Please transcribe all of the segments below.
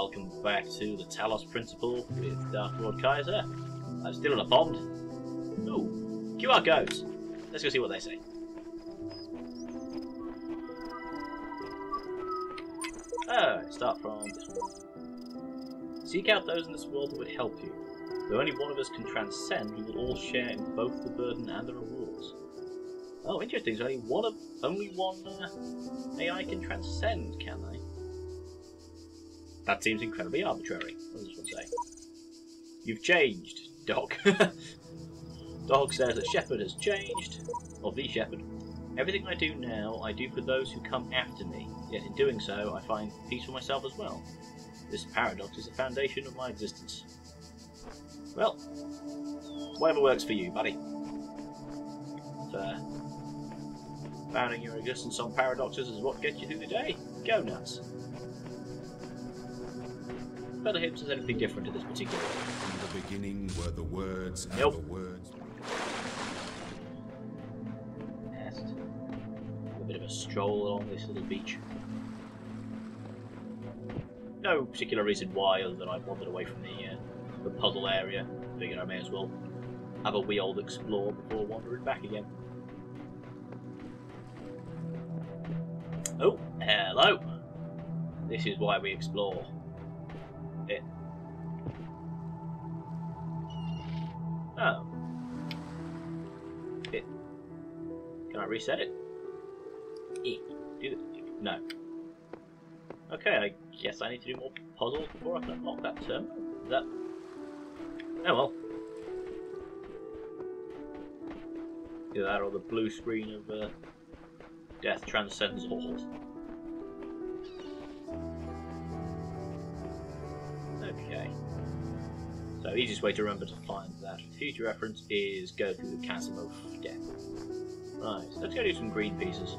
welcome back to the Talos Principle with Darklord Kaiser. I'm still in a pond. Ooh, QR codes. Let's go see what they say. Oh, start from this one. Seek out those in this world that would help you. Though only one of us can transcend, we will all share in both the burden and the rewards. Oh, interesting. So only one of only one uh, AI can transcend, can they? That seems incredibly arbitrary. What does this one say? You've changed, dog. dog says that Shepherd has changed, or the Shepherd. Everything I do now, I do for those who come after me. Yet in doing so, I find peace for myself as well. This paradox is the foundation of my existence. Well, whatever works for you, buddy. Uh, founding your existence on paradoxes is what gets you through the day. Go nuts. Feather Hips is anything different to this particular one. In the beginning were the words, and Nope. the words. Nest. A bit of a stroll along this little beach. No particular reason why, other than I wandered away from the uh, the puzzle area. Figured I may as well have a wee old explore before wandering back again. Oh, hello! This is why we explore. Reset it? E. Do. No. Okay, I guess I need to do more puzzles before I can unlock that terminal. Is that. Oh well. Either that or the blue screen of uh, Death Transcends All. Okay. So easiest way to remember to find that future reference is go through the chasm of death. Right, let's go do some green pieces.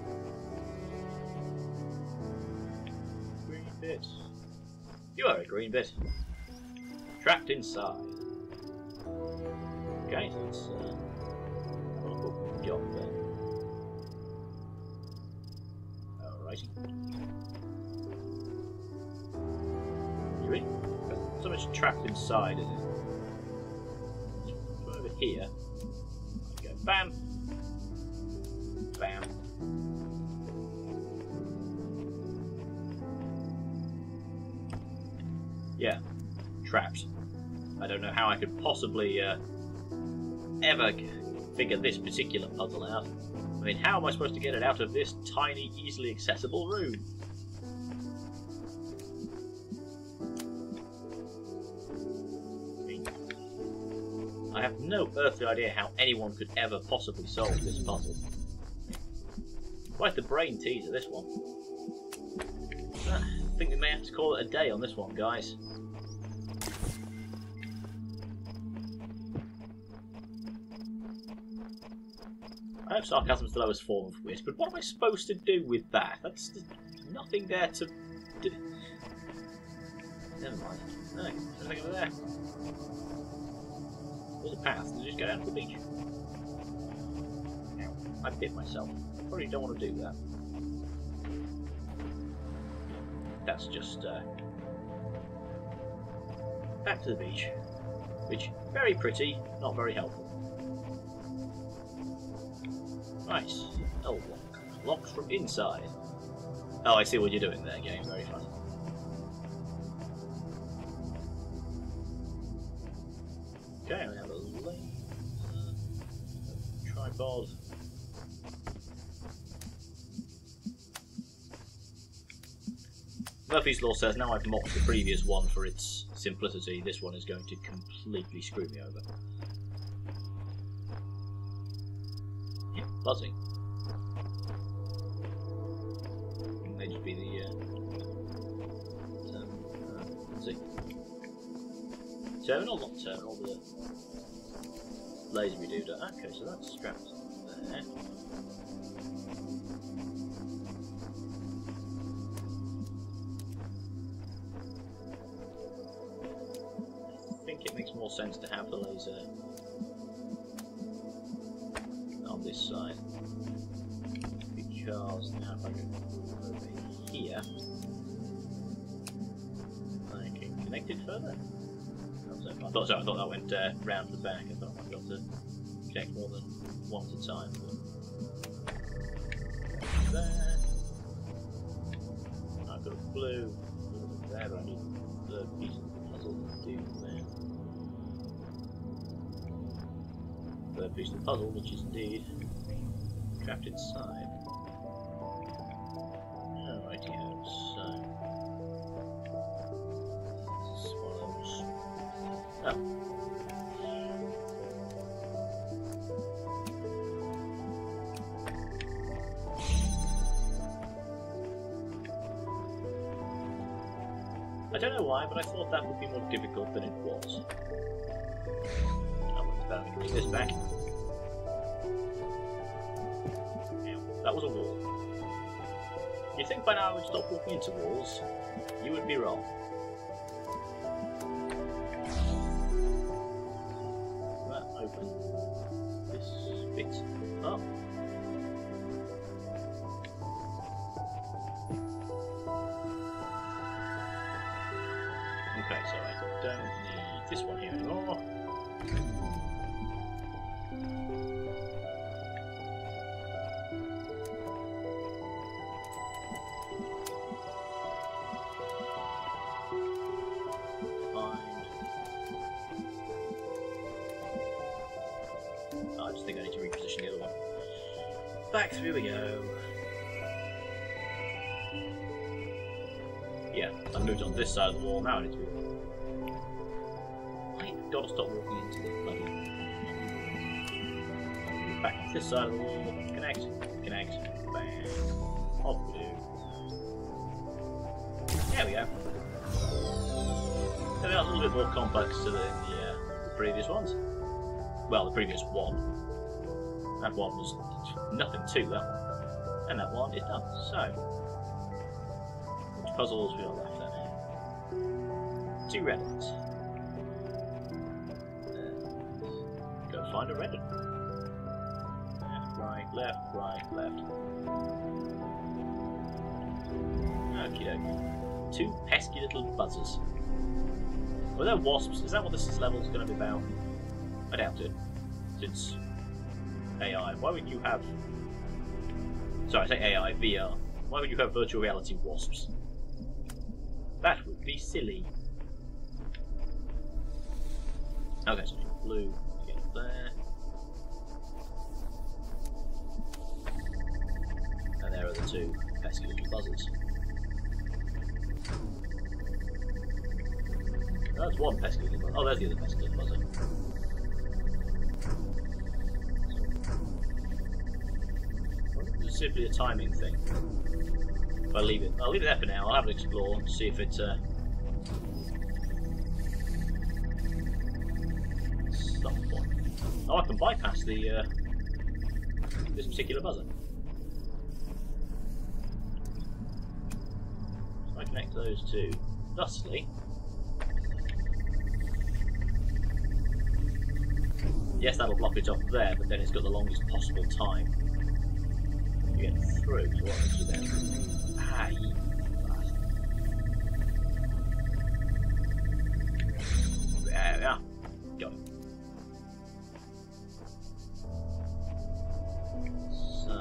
Green bit. You are a green bit. Trapped inside. Okay, so let's uh, have got there. Alrighty. You in? So much trapped inside, is it? Over here. Bam. Could possibly uh, ever figure this particular puzzle out. I mean, how am I supposed to get it out of this tiny, easily accessible room? I have no earthly idea how anyone could ever possibly solve this puzzle. Quite the brain teaser, this one. I think we may have to call it a day on this one, guys. Know sarcasm's the lowest form of wit, but what am I supposed to do with that? That's nothing there to do. Never mind. No, nothing over there. There's a path. It just go down to the beach? Ow. I bit myself. Probably don't want to do that. That's just uh, back to the beach, which very pretty, not very helpful. Nice. Oh, lock. Locks from inside. Oh, I see what you're doing there, game. Very fun. Okay, we have a laser, a tripod. Murphy's Law says now I've mocked the previous one for its simplicity, this one is going to completely screw me over. Buzzing. May just be the. Uh, term, uh, see. Terminal, not terminal, the laser reducer. Okay, so that's strapped there. I think it makes more sense to have the laser this side because now if I go over here I can connect it further? I thought. I thought that went uh, round the back. I thought I might be able to connect more than one at a time. But... There. I've got a blue. There, but I need the piece of the puzzle to do there. Third piece of the puzzle, which is indeed trapped inside. Alrighty, so. Oh. I don't know why, but I thought that would be more difficult than it was. This back. That was a wall. You think by now I would stop walking into walls? You would be wrong. Back through we go. Yeah, I moved on this side of the wall, now I need to I've got to stop walking into the bloody... Back to this side of the wall, connect, connect, off we do. There we go. So that's a little bit more complex than the, uh, the previous ones. Well, the previous one. That one was nothing to that one. And that one is done. So, which puzzles we got left then? Two red go find a red. Left, right, left, right, left. Okie dokie. Two pesky little buzzers. Were there wasps? Is that what this level is going to be about? I doubt it. Since AI. Why would you have... Sorry, I say AI, VR. Why would you have virtual reality wasps? That would be silly. Okay, so blue, get there. And there are the two pesky little buzzers. That's one pesky little buzzer. Oh, there's the other pesky little buzzer. Simply a timing thing. If I leave it, I'll leave it there for now. I'll have an explore and see if it. Uh. Oh, I can bypass the uh, this particular buzzer. So I connect those two. Thusly, yes, that'll block it off there, but then it's got the longest possible time get through. So what happens to them? Ah, you There we are. It. So.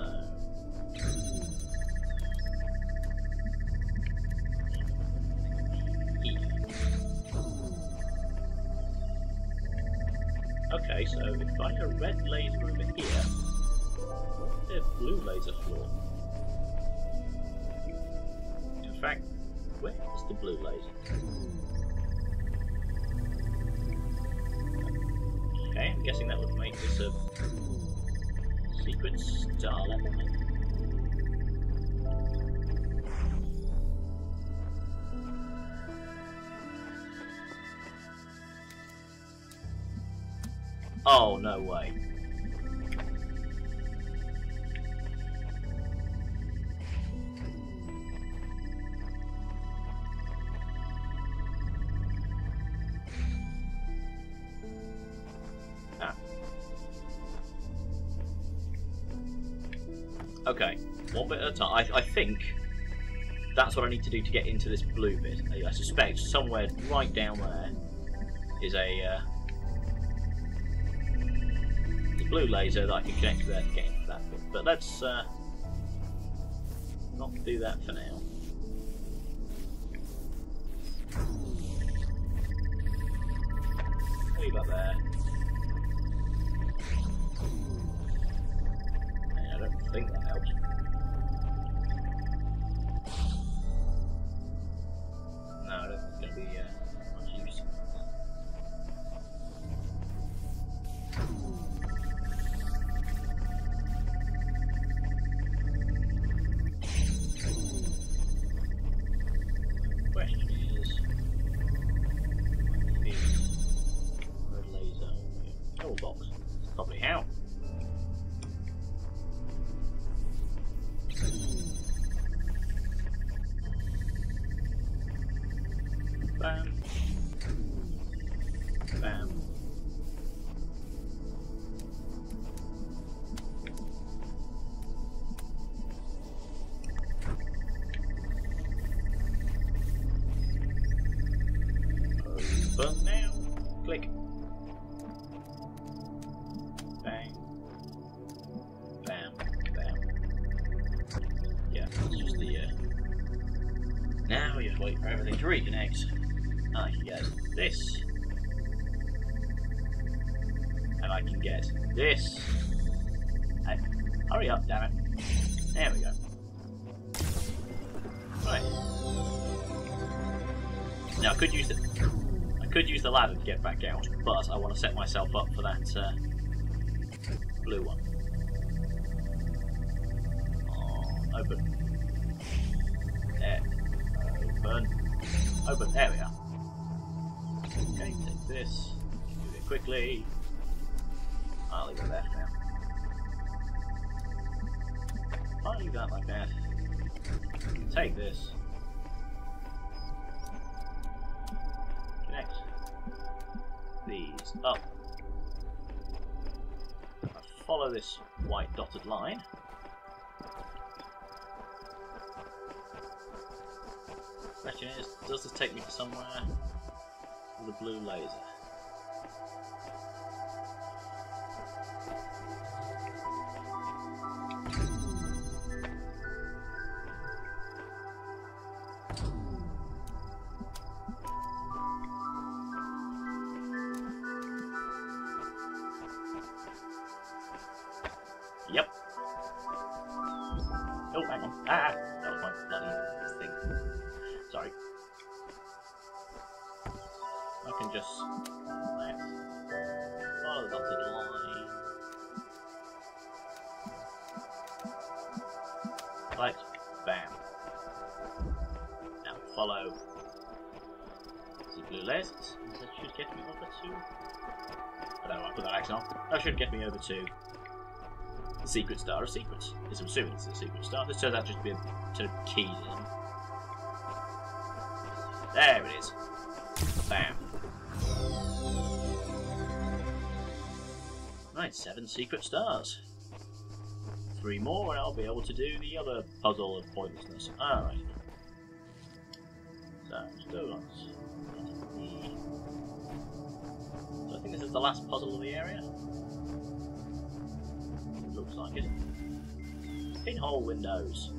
Okay, so if I a red laser over here, blue laser floor. In fact, where is the blue laser? Okay, I'm guessing that would make this a secret star level. Oh, no way. Okay, one bit at a time. I, I think that's what I need to do to get into this blue bit. I- I suspect somewhere right down there is a, uh, blue laser that I can connect to there to get into that bit. But let's uh, not do that for now. Reconnect. I can get this. And I can get this. And hurry up, damn it. There we go. Right. Now I could use the I could use the ladder to get back out, but I want to set myself up for that uh, blue one. Open. There we are. Okay, take this. Do it quickly. I'll leave it there for now. I'll leave that like that. Take this. Connect these up. Follow this white dotted line. Is, does this take me to somewhere with a blue laser? Lasers. That should get me over to. I don't know, I put that accent on. That should get me over to the secret star of secrets. I'm assuming it's the secret star. This turns out just to be a sort of key to them. There it is. Bam. Right, seven secret stars. Three more and I'll be able to do the other puzzle of pointlessness. Alright. So, still on. So is the last puzzle of the area. Looks like it. Pinhole windows.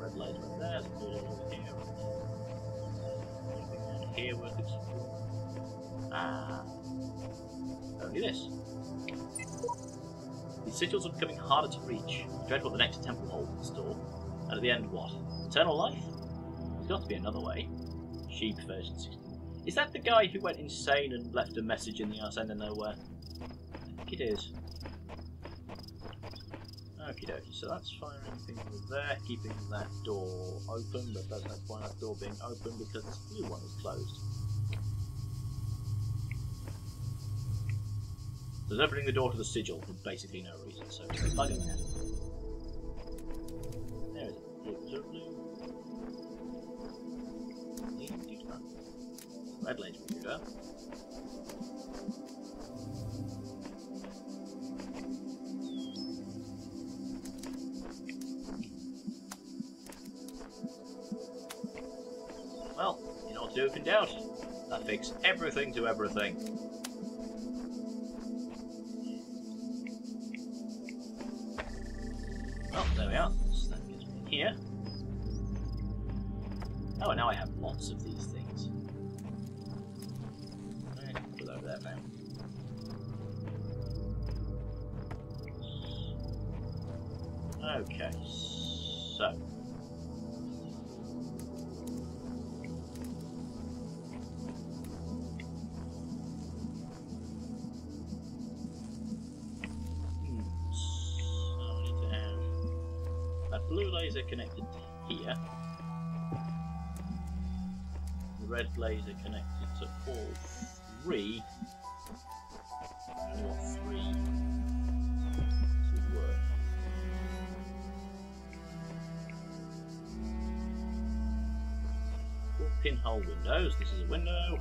Red laser right there, there's a over here. Anything around here worth exploring? Ah. Only this. These sigils are becoming harder to reach. Dread what the next temple holds in store. And at the end, what? Eternal life? There's got to be another way. Sheep version 16. Is that the guy who went insane and left a message in the arse end of nowhere? I think it is. Okie dokie, so that's firing things there, keeping that door open, but there's no point that door being open because this blue one is closed. It's opening the door to the sigil for basically no reason, so plug in there. There Red Lange will. Well, you know what to do doubt. That fixes everything to everything. Red laser connected to all three. All three pinhole windows. This is a window.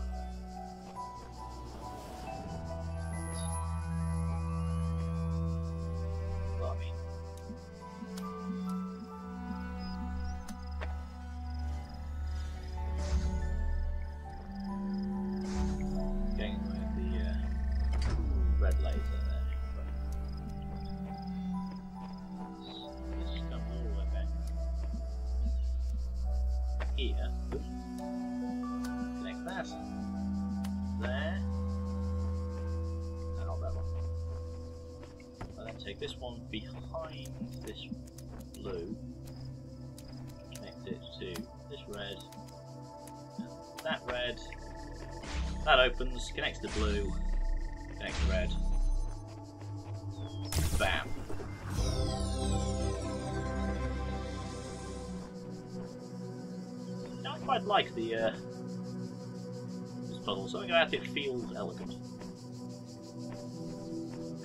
Take this one behind this blue. Connect it to this red. That red. That opens, connects to blue, connects to red. Bam. I quite like the uh, this puzzle. Something about it feels elegant.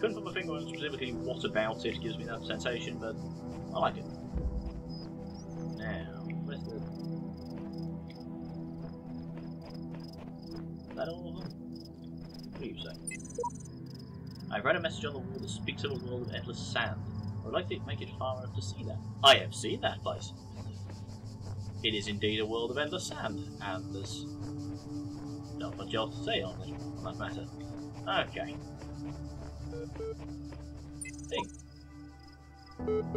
Couldn't put my finger on specifically what about it gives me that sensation, but I like it. Now, where's the? Is that all of them? What do you say? I've read a message on the wall that speaks of a world of endless sand. I would like to make it far enough to see that. I have seen that place. It is indeed a world of endless sand, and there's not much else to say on, it, on that matter. Okay. Thing.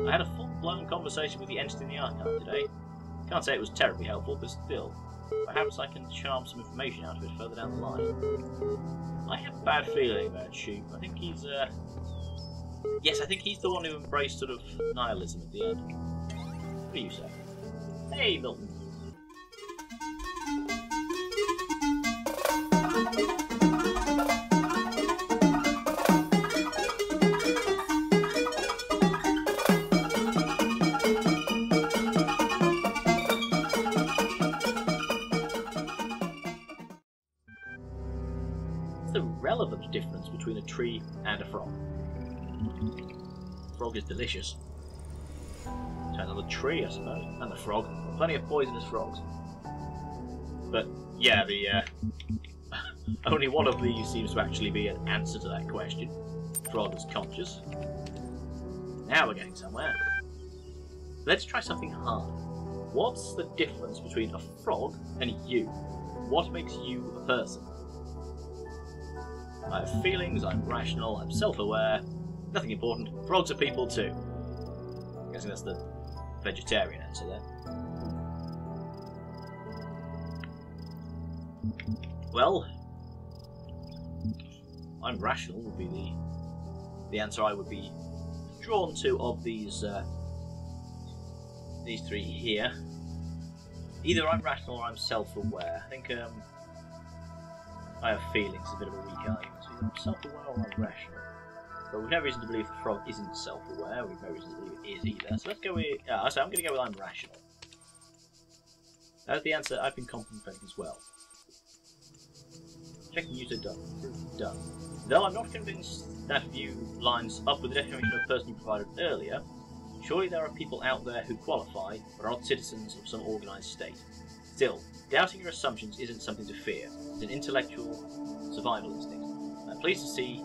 I had a full-blown conversation with the entity in the archive today. Can't say it was terribly helpful, but still. Perhaps I can charm some information out of it further down the line. I have a bad feeling about Sheep. I think he's, uh... Yes, I think he's the one who embraced sort of nihilism at the end. What do you say? Hey, Milton. Difference between a tree and a frog? Frog is delicious. Turns on the tree, I suppose, and the frog. Plenty of poisonous frogs. But yeah, the uh, only one of these seems to actually be an answer to that question. Frog is conscious. Now we're getting somewhere. Let's try something hard. What's the difference between a frog and you? What makes you a person? I have feelings, I'm rational, I'm self-aware. Nothing important. Frogs are people too. I'm guessing that's the vegetarian answer there. Well, I'm rational would be the the answer I would be drawn to of these uh, these three here. Either I'm rational or I'm self-aware. I think um, I have feelings, a bit of a weak argument. Self-aware or rational. But we've no reason to believe the frog isn't self-aware. We've no reason to believe it is either. So let's go with. Uh, so I'm going to go with I'm rational. That's the answer I've been contemplating as well. Checking user done. Done. Though I'm not convinced that view lines up with the definition of person you provided earlier, surely there are people out there who qualify but are not citizens of some organised state. Still, doubting your assumptions isn't something to fear. It's an intellectual survival instinct. Pleased to see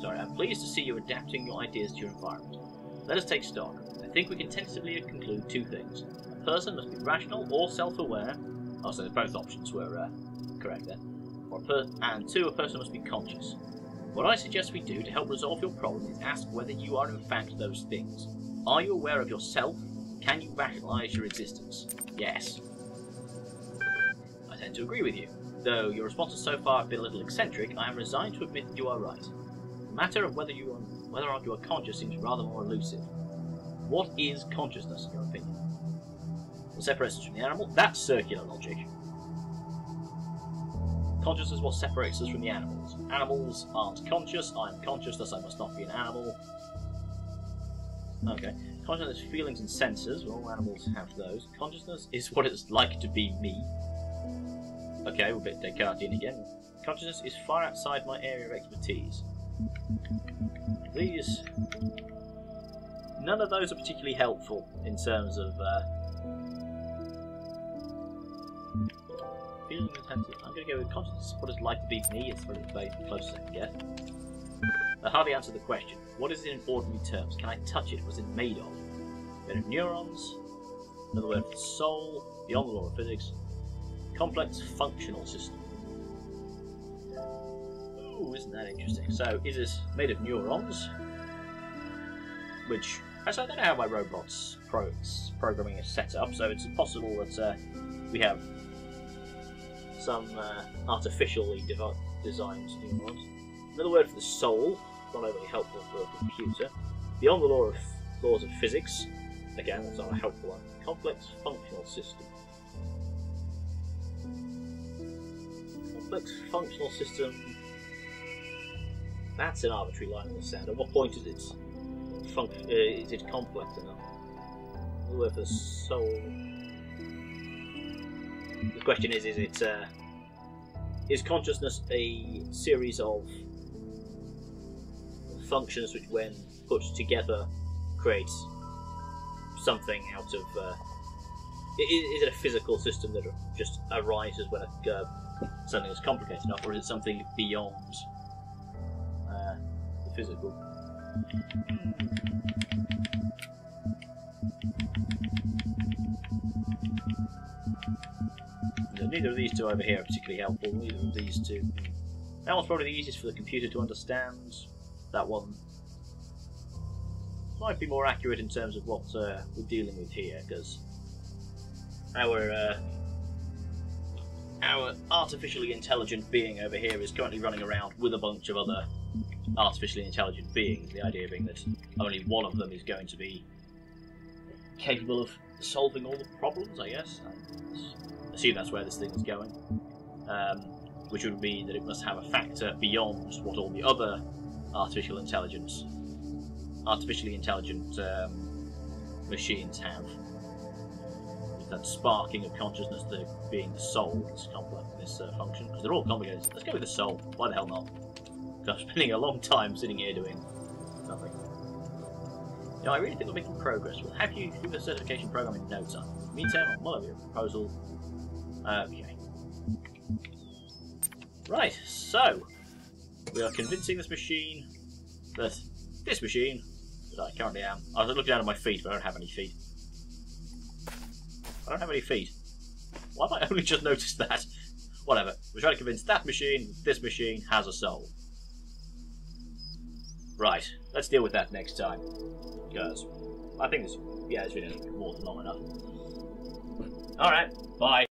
sorry, I'm pleased to see you adapting your ideas to your environment. Let us take stock. I think we can tentatively conclude two things. A person must be rational or self-aware. Oh, so both options were uh, correct per- and two, a person must be conscious. What I suggest we do to help resolve your problem is ask whether you are in fact those things. Are you aware of yourself? Can you rationalize your existence? Yes. I tend to agree with you. Though your responses so far have been a little eccentric, I am resigned to admit that you are right. The matter of whether you are, whether or not you are conscious seems rather more elusive. What is consciousness, in your opinion? What separates us from the animal? That's circular logic. Consciousness is what separates us from the animals. Animals aren't conscious, I'm conscious, thus I must not be an animal. Okay. Consciousness feelings and senses, well, all animals have those. Consciousness is what it's like to be me. Okay, we're a bit Descartesian again. Consciousness is far outside my area of expertise. These. None of those are particularly helpful in terms of. Uh, feeling intensive. I'm going to go with consciousness. What it's like to be me. It's probably the closest I can get. I hardly answered the question. What is it in ordinary terms? Can I touch it? What's it made of? Made of neurons. Another word for soul. Beyond the law of physics. Complex functional system. Ooh, isn't that interesting? So, is this made of neurons? Which, actually, I don't know how my robot's pro- programming is set up, so it's possible that uh, we have some uh, artificially designed neurons. Another word for the soul, not overly helpful for a computer. Beyond the law of laws of physics, again, that's not a helpful one. Complex functional system. Complex functional system. That's an arbitrary line in the sand. At what point is it uh, is it complex enough? Another word for the soul. The question is: Is it uh, is consciousness a series of functions which, when put together, creates something out of? Uh, is it a physical system that just arises when a, uh, something is complicated enough, or is it something beyond uh, the physical? No, Neither of these two over here are particularly helpful. Neither of these two. That one's probably the easiest for the computer to understand. That one might be more accurate in terms of what uh, we're dealing with here, because our uh, our artificially intelligent being over here is currently running around with a bunch of other artificially intelligent beings. The idea being that only one of them is going to be capable of solving all the problems. I guess. I assume that's where this thing is going. Um, which would mean that it must have a factor beyond what all the other artificial intelligence, artificially intelligent um, machines have. That sparking of consciousness, the being the soul, this complex, this uh, function, because they're all complicated. Let's go with the soul. Why the hell not? 'Cause I'm spending a long time sitting here doing nothing. No, I really think we're making progress. We'll have you do the certification program in no time. Meantime, I'll mull your proposal. Okay. Right, so we are convincing this machine that this machine that I currently am. I was looking down at my feet, but I don't have any feet. I don't have any feet. Why have I only just noticed that? Whatever. We're trying to convince that machine this machine has a soul. Right, let's deal with that next time. Because I think this, yeah, it's been more than long enough. Alright, bye.